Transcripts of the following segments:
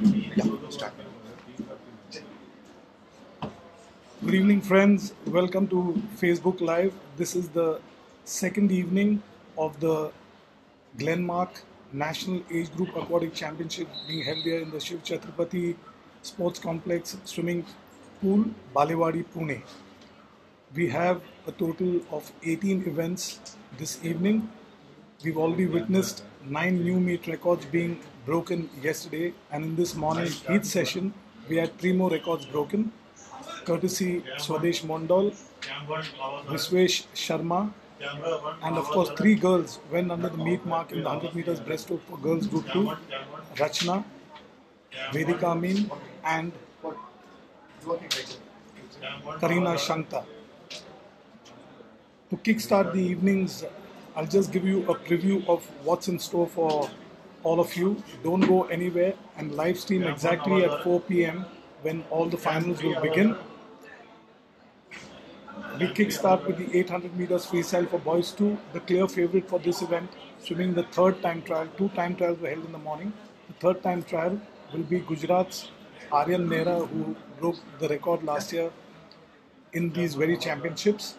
Good evening, friends. Welcome to Facebook Live. This is the second evening of the Glenmark National Age Group Aquatic Championship being held here in the Shiv Chhatrapati Sports Complex Swimming Pool, Balewadi, Pune. We have a total of 18 events this evening. We've already witnessed nine new meet records being broken yesterday, and in this morning heat session, we had three more records broken, courtesy Swadesh Mondal, Viswesh Sharma, and of course three girls went under the meet mark in the 100 meters breaststroke for girls group 2, Rachna, Vedika Amin, and Karina Shankta. To kickstart the evenings, I'll just give you a preview of what's in store for all of you. Don't go anywhere and live stream exactly at 4 p.m. when all the finals will begin. We kickstart with the 800 meters freestyle for boys 2, the clear favorite for this event, swimming the third time trial. Two time trials were held in the morning. The third time trial will be Gujarat's Aryan Nehra, who broke the record last year in these very championships.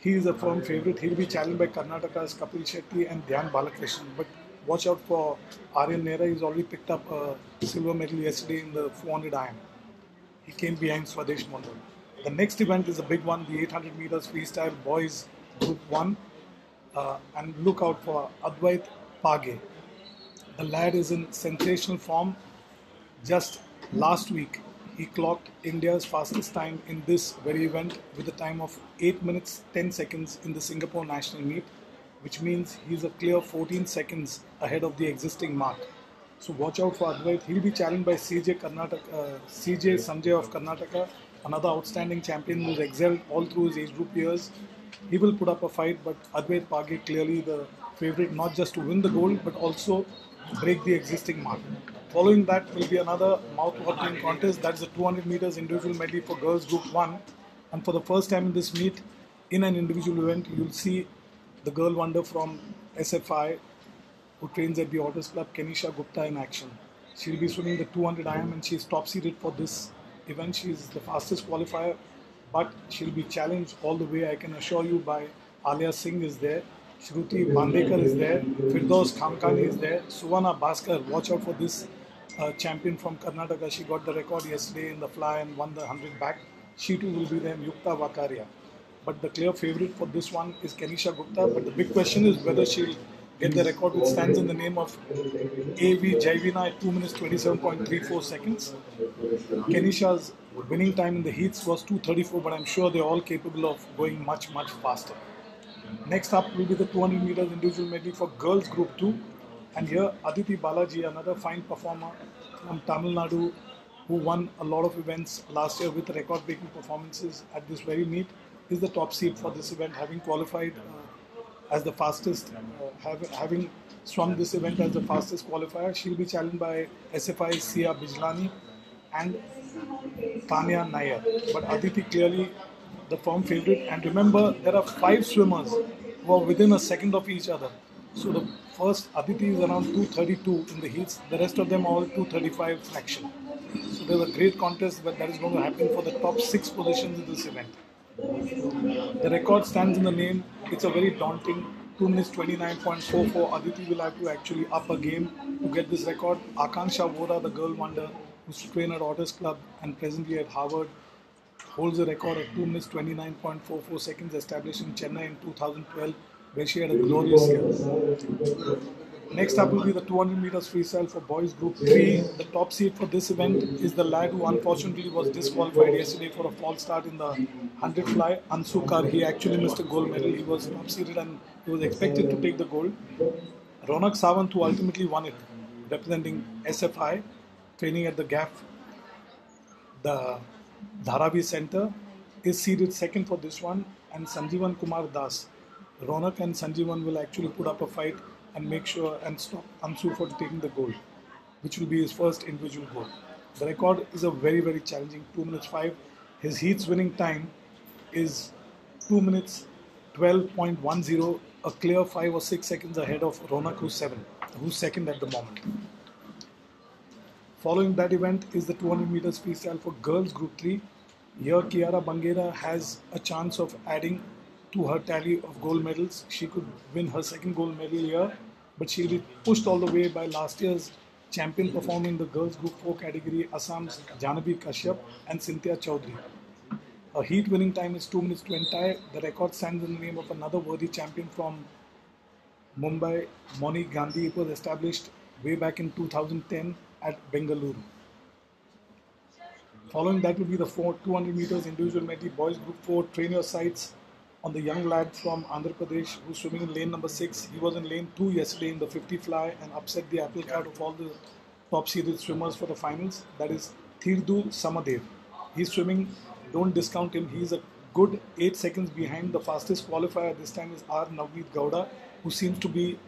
He is a firm favorite. He'll be challenged by Karnataka's Kapil Shetty and Dhyan Balakrishnan. But watch out for Aryan Nehra. He's already picked up a silver medal yesterday in the 400 IM. He came behind Swadesh Mondal. The next event is a big one, the 800 meters freestyle boys group 1. Uh, and look out for Advait Page. The lad is in sensational form. Just last week, he clocked India's fastest time in this very event with a time of 8 minutes 10 seconds in the Singapore national meet, which means he's a clear 14 seconds ahead of the existing mark. So watch out for Advait. He'll be challenged by CJ Karnataka, uh, CJ Sanjay of Karnataka, another outstanding champion who's excelled all through his age group years. He will put up a fight, but Advait Page clearly the favorite not just to win the gold but also break the existing mark. Following that will be another mouth-watering contest. That's the 200 meters individual medley for girls group 1. And for the first time in this meet, in an individual event, you'll see the girl wonder from SFI who trains at the Otters Club, Kenisha Gupta in action. She'll be swimming the 200 IM and she's top seeded for this event. She's the fastest qualifier, but she'll be challenged all the way, I can assure you, by Alia Singh is there. Shruti Bandekar is there, Firdaus Khamkani is there, Suvana Bhaskar, watch out for this uh, champion from Karnataka. She got the record yesterday in the fly and won the 100 back. She too will be there, Yukta Vakaria. But the clear favorite for this one is Kenisha Gupta. But the big question is whether she'll get the record which stands in the name of A.V. Jaivina at 2 minutes 27.34 seconds. Kenisha's winning time in the heats was 2.34, but I'm sure they're all capable of going much, much faster. Next up will be the 200 meters individual medley for girls group 2. And here Aditi Balaji, another fine performer from Tamil Nadu, who won a lot of events last year with record breaking performances at this very meet, is the top seed for this event, having qualified uh, as the fastest, uh, have, having swum this event as the fastest qualifier. She'll be challenged by SFI Sia Bijlani and Tanya Nair. But Aditi clearly the firm favorite. And remember, there are five swimmers who are within a second of each other. So the first Aditi is around 232 in the heats. The rest of them all 235 fraction. So there's a great contest but that is going to happen for the top six positions in this event. The record stands in the name. It's a very daunting 2 minutes 29.44. Aditi will have to actually up a game to get this record. Akanksha Vora, the girl wonder, who's trained at Otters Club and presently at Harvard, holds a record of 2 minutes 29.44 seconds established in Chennai in 2012 where she had a glorious year. Next up will be the 200 meters freestyle for boys group 3. The top seed for this event is the lad who unfortunately was disqualified yesterday for a false start in the 100 fly, Ansukar. He actually missed a gold medal. He was top seeded and he was expected to take the gold. Ronak Sawant who ultimately won it, representing SFI, training at the GAF, the Dharavi Center, is seeded second for this one, and Sanjeevan Kumar Das. Ronak and Sanjeevan will actually put up a fight and make sure and stop Ansu for taking the gold, which will be his first individual goal. The record is a very, very challenging 2 minutes 5. His heats winning time is 2 minutes 12.10, a clear 5 or 6 seconds ahead of Ronak, who's 7, who's second at the moment. Following that event is the 200 meters freestyle for girls group 3. Here Kiara Bangera has a chance of adding to her tally of gold medals. She could win her second gold medal here, but she'll be pushed all the way by last year's champion performing the girls group 4 category Assam's Janabi Kashyap and Cynthia Chaudhary. Her heat winning time is 2 minutes to entire. The record stands in the name of another worthy champion from Mumbai, Moni Gandhi. It was established way back in 2010 at Bengaluru. Following that will be the four 200 meters individual medley boys group 4 train your sights on the young lad from Andhra Pradesh who's swimming in lane number 6. He was in lane 2 yesterday in the 50 fly and upset the apple cart of all the top seeded swimmers for the finals. That is Thirdu Samadev. He's swimming, don't discount him. He's a good 8 seconds behind. The fastest qualifier this time is R. Navneet Gowda, who seems to be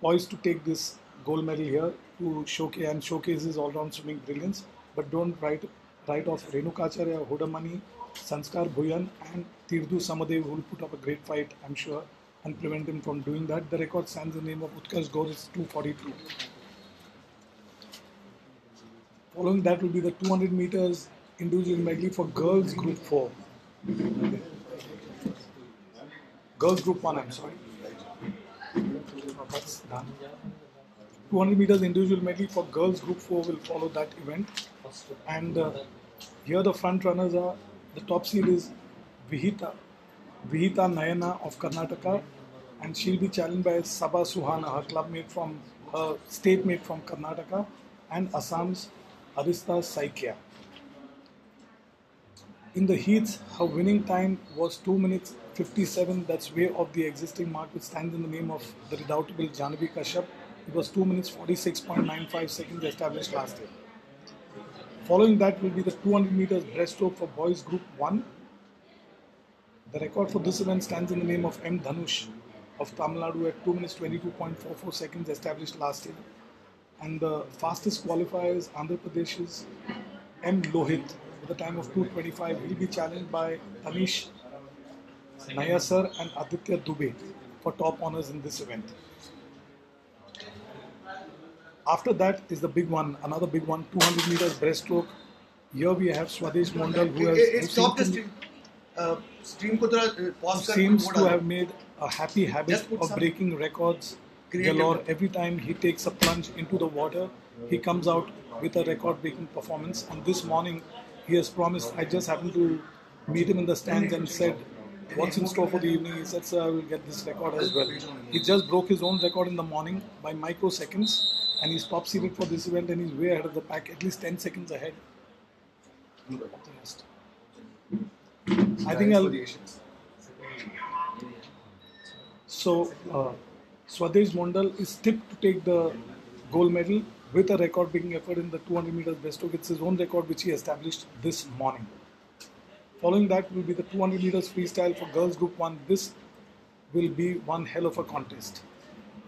poised to take this gold medal here to showcase and showcase his all-round swimming brilliance. But don't write, write off Renukacharya, Hodamani, Sanskar Bhuyan and Tirdu Samadev who will put up a great fight, I'm sure, and prevent him from doing that. The record stands in the name of Utkarsh Gaur is 242. Following that will be the 200 meters individual medley for girls group 4. Girls group 1, I'm sorry. That's done. 200 meters individual medley for girls group 4 will follow that event. And uh, here the front runners are the top seed is Vihita, Vihita Nayana of Karnataka, and she'll be challenged by Sabha Suhana, her clubmate from her state mate from Karnataka, and Assam's Arista Saikia. In the heats, her winning time was 2 minutes 57. That's way off the existing mark, which stands in the name of the redoubtable Janavi Kashyap. It was 2 minutes 46.95 seconds established last year. Following that will be the 200 meters breaststroke for boys group 1. The record for this event stands in the name of M. Dhanush of Tamil Nadu at 2 minutes 22.44 seconds established last year. And the fastest qualifier is Andhra Pradesh's M. Lohit with a time of 2.25. He'll be challenged by Tanish Nayasar and Aditya Dubey for top honors in this event. After that is the big one, another big one, 200 meters breaststroke. Here we have Swadesh Mondal who has. Stopped the stream. Uh, stream ko uh, pause seems to have made a happy habit of breaking records galore. Every time he takes a plunge into the water, he comes out with a record-breaking performance. And this morning, he has promised. I just happened to meet him in the stands and said, "What's in store for the evening?" He said, "Sir, I will get this record as well." He just broke his own record in the morning by microseconds and he's top seeded for this event, and he's way ahead of the pack, at least 10 seconds ahead. I think I'll. So, uh, Swadesh Mondal is tipped to take the gold medal with a record breaking effort in the 200 meters breaststroke. It's his own record which he established this morning. Following that will be the 200 meters freestyle for girls group 1. This will be one hell of a contest.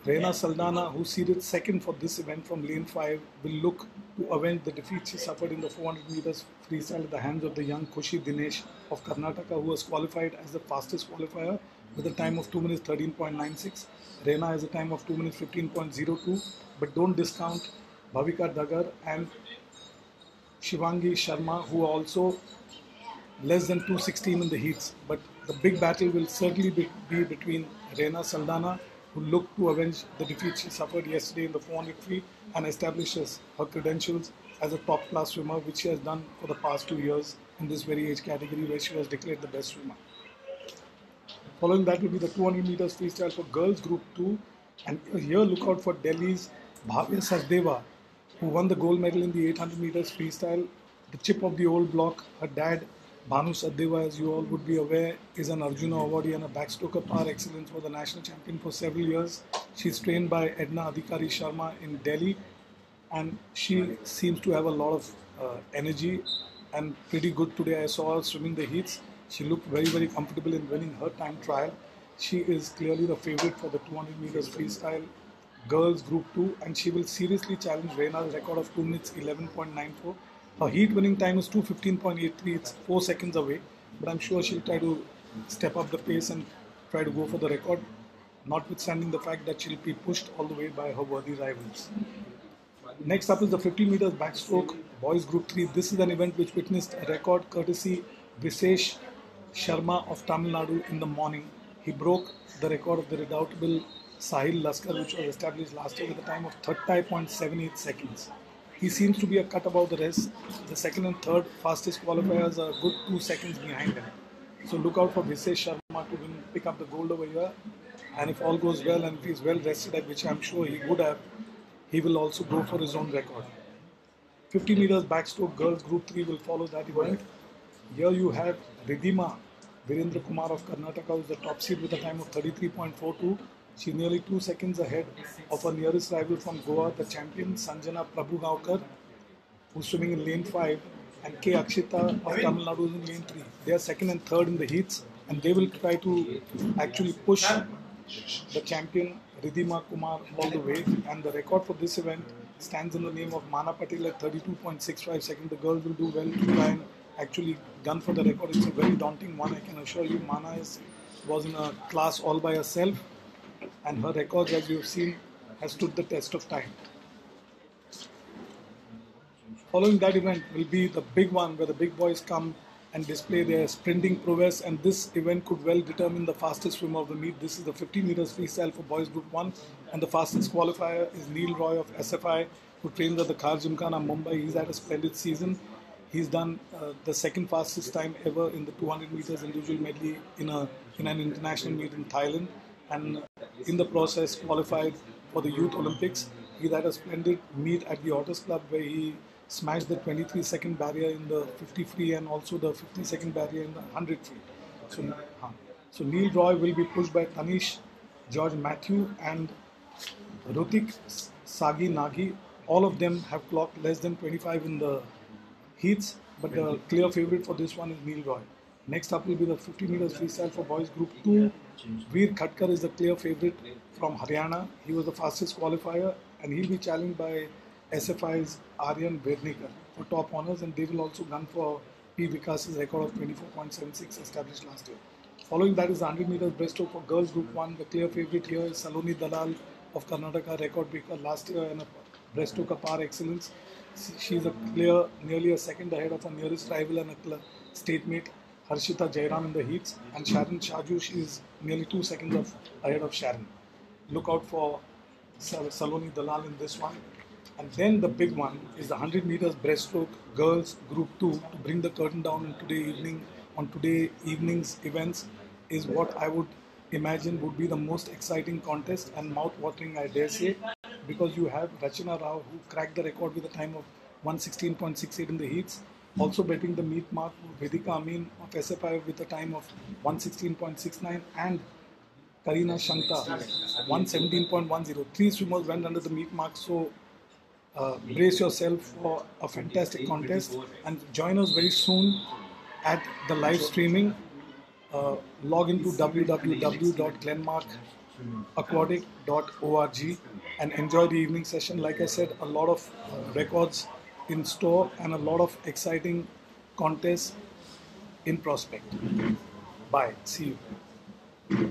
Reina Saldana, who seeded second for this event from lane 5, will look to avenge the defeat she suffered in the 400 meters freestyle at the hands of the young Khushi Dinesh of Karnataka, who was qualified as the fastest qualifier with a time of 2 minutes 13.96. Reina has a time of 2 minutes 15.02, but don't discount Bhavika Dagar and Shivangi Sharma, who are also less than 216 in the heats. But the big battle will certainly be, be between Reina Saldana, who looked to avenge the defeat she suffered yesterday in the 400 free and establishes her credentials as a top class swimmer, which she has done for the past two years in this very age category where she was declared the best swimmer. Following that will be the 200 meters freestyle for girls group 2. And here look out for Delhi's Bhavya Sachdeva, who won the gold medal in the 800 meters freestyle. The chip of the old block, her dad Bhanu Sachdeva, as you all would be aware, is an Arjuna awardee and a backstroker par excellence for the national champion for several years. She's trained by Edna Adhikari Sharma in Delhi, and she seems to have a lot of uh, energy and pretty good today. I saw her swimming the heats. She looked very, very comfortable in winning her time trial. She is clearly the favorite for the 200 meters freestyle girls group 2 and she will seriously challenge Reina's record of 2 minutes 11.94 her heat winning time is 215.83 it's 4 seconds away but i'm sure she'll try to step up the pace and try to go for the record notwithstanding the fact that she'll be pushed all the way by her worthy rivals Next up is the 50 meters backstroke boys group 3. This is an event which witnessed a record courtesy Visesh Sharma of Tamil Nadu in the morning. He broke the record of the redoubtable Sahil Laskar which was established last year with a time of 30.78 seconds. He seems to be a cut above the rest. The second and third fastest qualifiers are good two seconds behind him. So look out for Visesh Sharma to win, pick up the gold over here. And if all goes well and if he's well rested, which I'm sure he would have, he will also go for his own record. 50 meters backstroke girls group 3 will follow that event. Here you have Ridhima Virendra Kumar of Karnataka, who is the top seed with a time of 33.42. She's nearly two seconds ahead of her nearest rival from Goa, the champion Sanjana Prabhugaonkar, who's swimming in lane 5, and K. Akshita of Tamil Nadu is in lane 3. They are second and third in the heats, and they will try to actually push the champion Ridhima Kumar all the way. And the record for this event stands in the name of Maana Patel at 32.65 seconds. The girls will do well to try and actually gun for the record. It's a very daunting one, I can assure you. Maana is, was in a class all by herself, and her records, as you've seen, has stood the test of time. Following that event will be the big one where the big boys come and display their sprinting prowess, and this event could well determine the fastest swimmer of the meet. This is the 50 meters freestyle for boys group 1, and the fastest qualifier is Neil Roy of SFI, who trains at the Khar Gymkhana, Mumbai. He's had a splendid season. He's done uh, the second fastest time ever in the 200 meters individual medley in a in an international meet in Thailand, and in the process qualified for the Youth Olympics. He had a splendid meet at the Otters Club where he smashed the 23 second barrier in the 50 free and also the 50 second barrier in the 100 free. So, so Neil Roy will be pushed by Tanish, George Matthew, and Rutik Sagi Nagi. All of them have clocked less than 25 in the heats, but the clear favorite for this one is Neil Roy. Next up will be the 50 meters freestyle for boys group 2. Veer Khatkar is the clear favorite from Haryana. He was the fastest qualifier and he'll be challenged by SFI's Aryan Vernikar for top honors and they will also gun for P. Vikas's record of 24.76 established last year. Following that is the 100 meters breaststroke for girls group 1. The clear favorite here is Saloni Dalal of Karnataka, record breaker last year and a breaststroke par excellence. She is a clear, nearly a second ahead of her nearest rival and a state mate, Harshita Jairam in the heats. And Sharon Shaju, she is nearly two seconds of, ahead of Sharon. Look out for Saloni Dalal in this one. And then the big one is the 100 meters breaststroke girls group 2 to bring the curtain down on today evening on today evening's events is what I would imagine would be the most exciting contest and mouth-watering I dare say because you have Rachana Rao who cracked the record with a time of 116.68 in the heats also betting the meet mark Vedika Amin of SFI with a time of 116.69 and Karina Shankta 117.10. Three swimmers went under the meet mark so uh, brace yourself for a fantastic contest and join us very soon at the live streaming. Uh, log into www.glenmarkaquatic.org and enjoy the evening session. Like I said, a lot of uh, records in store and a lot of exciting contests in prospect. Bye. See you.